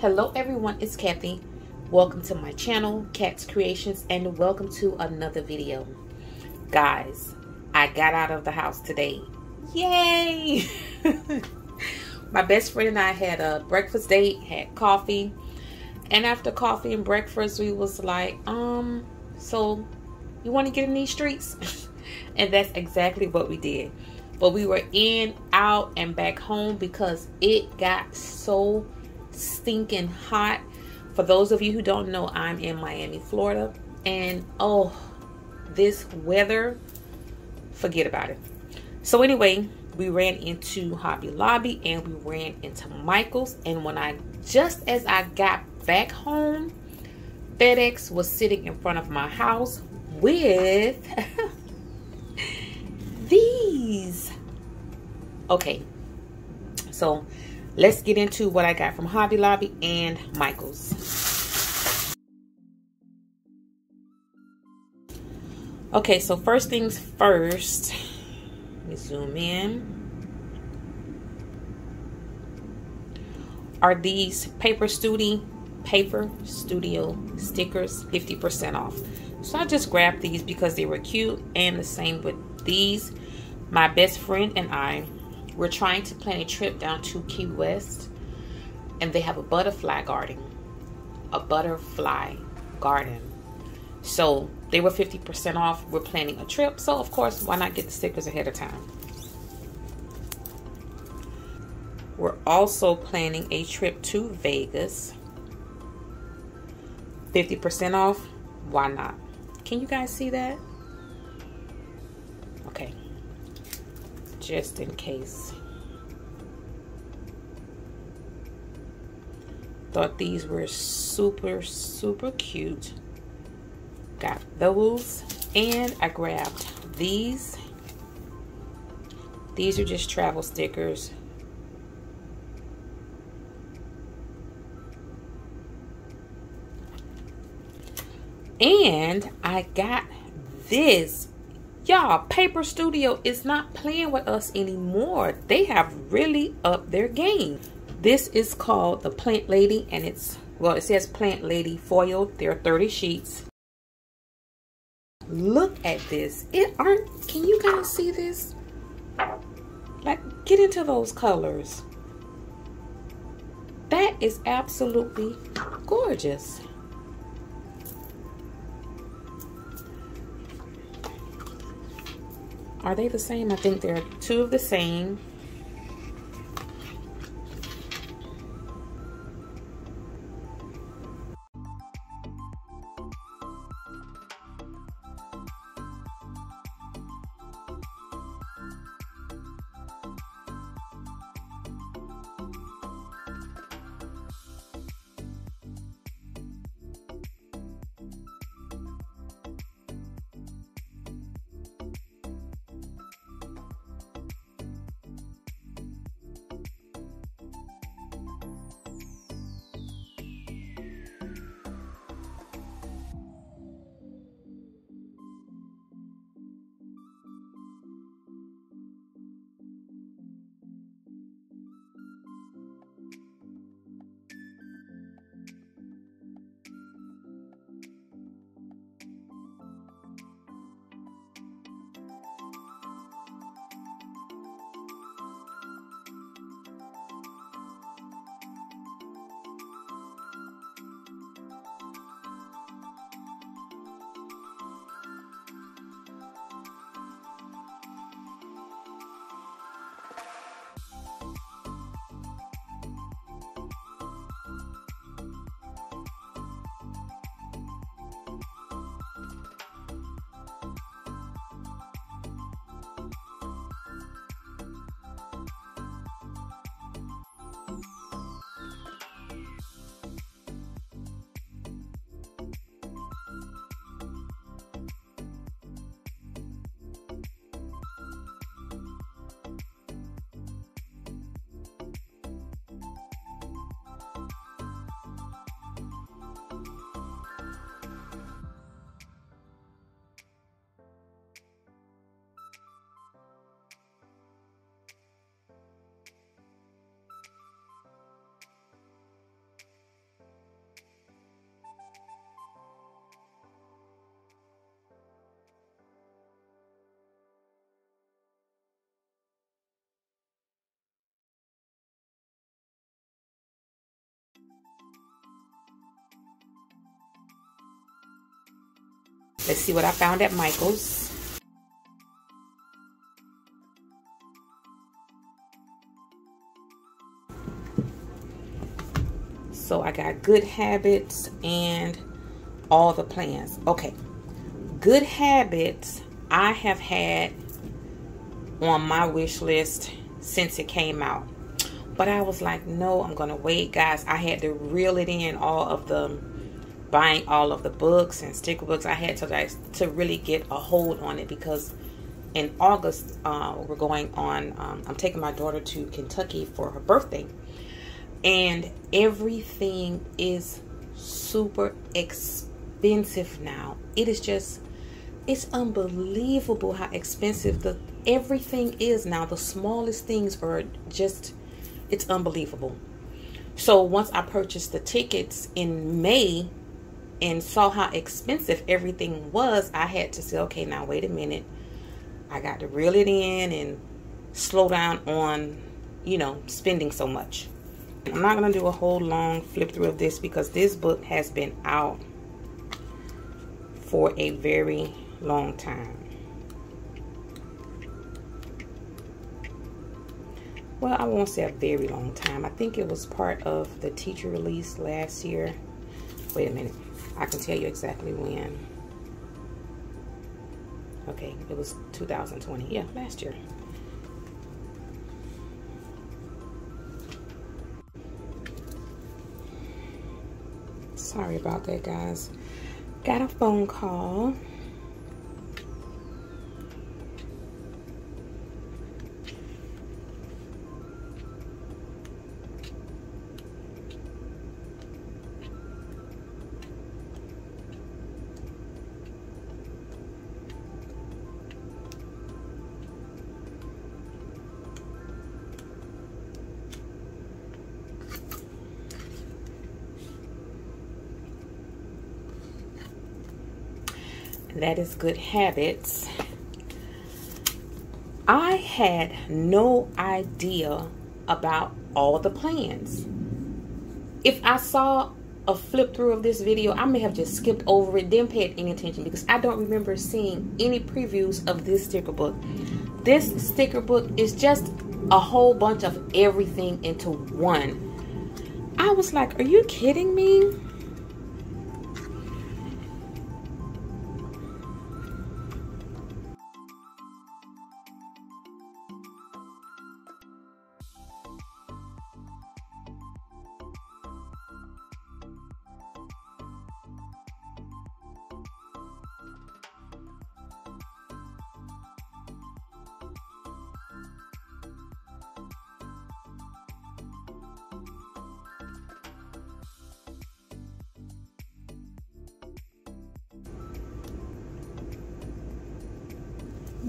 Hello everyone, it's Kathey. Welcome to my channel, Kat's Creations, and welcome to another video. Guys, I got out of the house today. Yay! my best friend and I had a breakfast date, had coffee, and after coffee and breakfast, we was like, um, so you want to get in these streets? and that's exactly what we did. But we were in, out, and back home because it got so stinking hot. For those of you who don't know, I'm in Miami, Florida. And oh, this weather, forget about it. So anyway, we ran into Hobby Lobby and we ran into Michael's. And when I, just as I got back home, FedEx was sitting in front of my house with these. Okay, so let's get into what I got from Hobby Lobby and Michaels. Okay, so first things first, let me zoom in. Are these Paper Studio Paper Studio stickers 50% off. So I just grabbed these because they were cute and the same with these. My best friend and I we're trying to plan a trip down to Key West, and they have a butterfly garden. A butterfly garden. So they were 50% off. We're planning a trip. So, of course, why not get the stickers ahead of time? We're also planning a trip to Vegas. 50% off. Why not? Can you guys see that? Just in case. Thought these were super, super cute. Got those. And I grabbed these. These are just travel stickers. And I got this Y'all, Paper Studio is not playing with us anymore. They have really upped their game. This is called the Plant Lady, and it's, well, it says Plant Lady foil. There are 30 sheets. Look at this. It aren't, can you guys see this? Like, get into those colors. That is absolutely gorgeous. Are they the same? I think they're two of the same. Let's see what I found at Michael's. So I got good habits and all the plans. Okay. Good habits I have had on my wish list since it came out. But I was like, no, I'm going to wait, guys. I had to reel it in all of the buying all of the books and sticker books. I had to to really get a hold on it because in August uh, we're going on. Um, I'm taking my daughter to Kentucky for her birthday, and everything is super expensive now. It is just it's unbelievable how expensive the everything is now. The smallest things are just it's unbelievable. So once I purchased the tickets in May and saw how expensive everything was, I had to say, okay, now wait a minute. I got to reel it in and slow down on, you know, spending so much. I'm not going to do a whole long flip through of this because this book has been out for a very long time. Well, I won't say a very long time. I think it was part of the teacher release last year. Wait a minute. I can tell you exactly when. Okay, it was 2020. Yeah, last year. Sorry about that, guys. Got a phone call. That is good habits. I had no idea about all the plans. If I saw a flip through of this video, I may have just skipped over it, didn't pay any attention because I don't remember seeing any previews of this sticker book. This sticker book is just a whole bunch of everything into one. I was like, are you kidding me?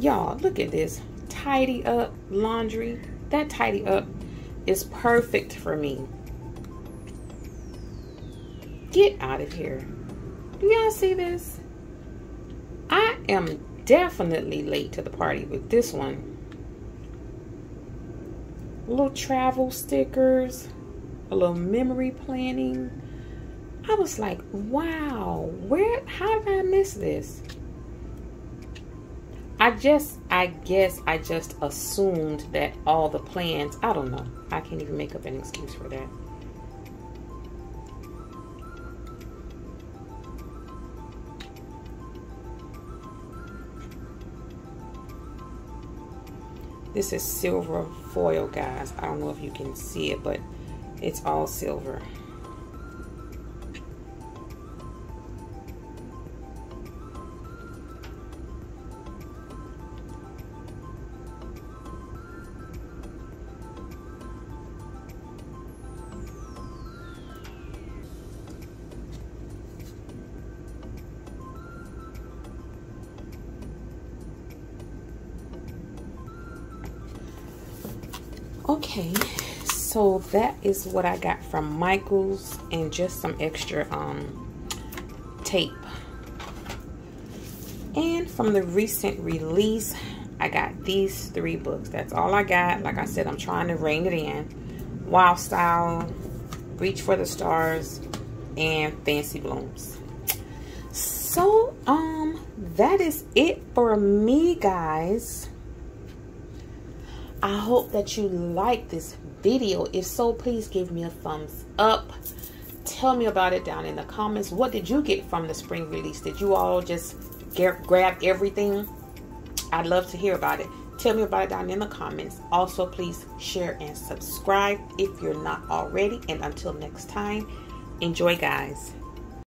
Y'all, look at this. Tidy up laundry. That tidy up is perfect for me. Get out of here. Do y'all see this? I am definitely late to the party with this one. Little travel stickers, a little memory planning. I was like, wow, where, how did I miss this? I just, I guess I just assumed that all the plans, I don't know. I can't even make up an excuse for that. This is silver foil, guys. I don't know if you can see it, but it's all silver. Okay, so that is what I got from Michaels and just some extra um, tape. And from the recent release, I got these three books. That's all I got. Like I said, I'm trying to rein it in. Wild Style, Reach for the Stars, and Fancy Blooms. So, um, that is it for me, guys. I hope that you like this video. If so, please give me a thumbs up. Tell me about it down in the comments. What did you get from the spring release? Did you all just get, grab everything? I'd love to hear about it. Tell me about it down in the comments. Also, please share and subscribe if you're not already. And until next time, enjoy, guys.